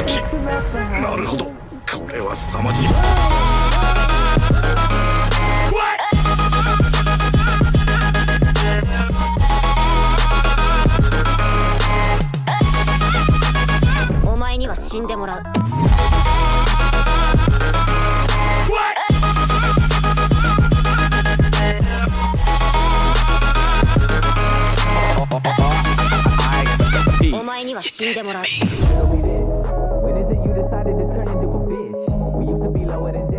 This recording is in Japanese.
破棄なるほど。これは凄まじい。お前には死んでもらう。お前には死んでもらう know it is.